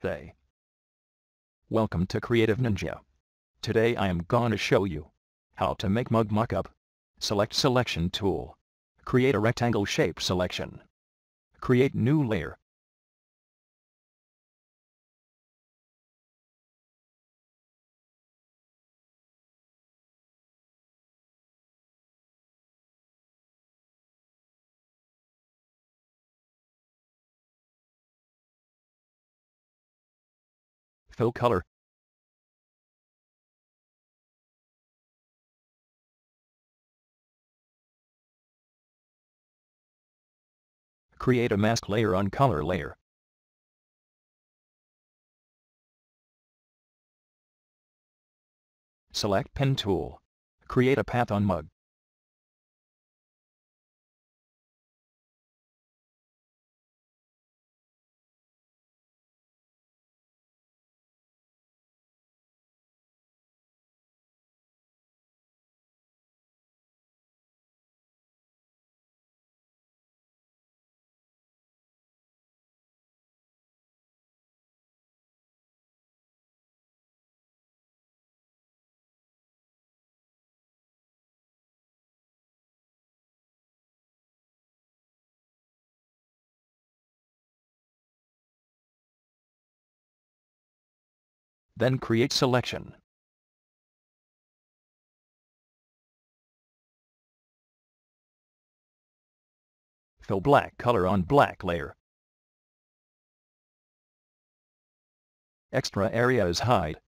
They. Welcome to Kreative Ninja. Today I am gonna show you how to make mug mockup. Select selection tool. Create a rectangle shape selection. Create new layer. Fill color. Create a mask layer on color layer. Select Pen tool. Create a path on mug. Then create selection. Fill black color on black layer. Extra area is hide.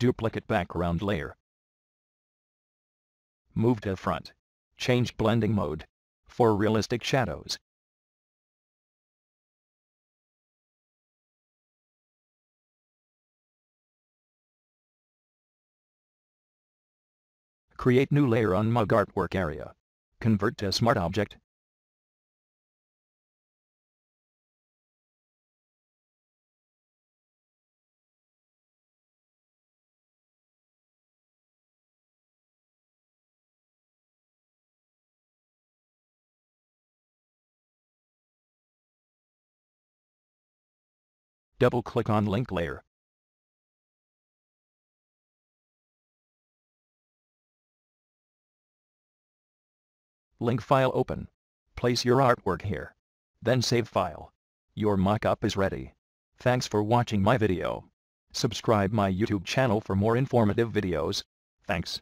Duplicate background layer. Move to front. Change blending mode. For realistic shadows. Create new layer on mug artwork area. Convert to smart object. Double-click on link layer. Link file open. Place your artwork here. Then save file. Your mockup is ready. Thanks for watching my video. Subscribe my YouTube channel for more informative videos. Thanks.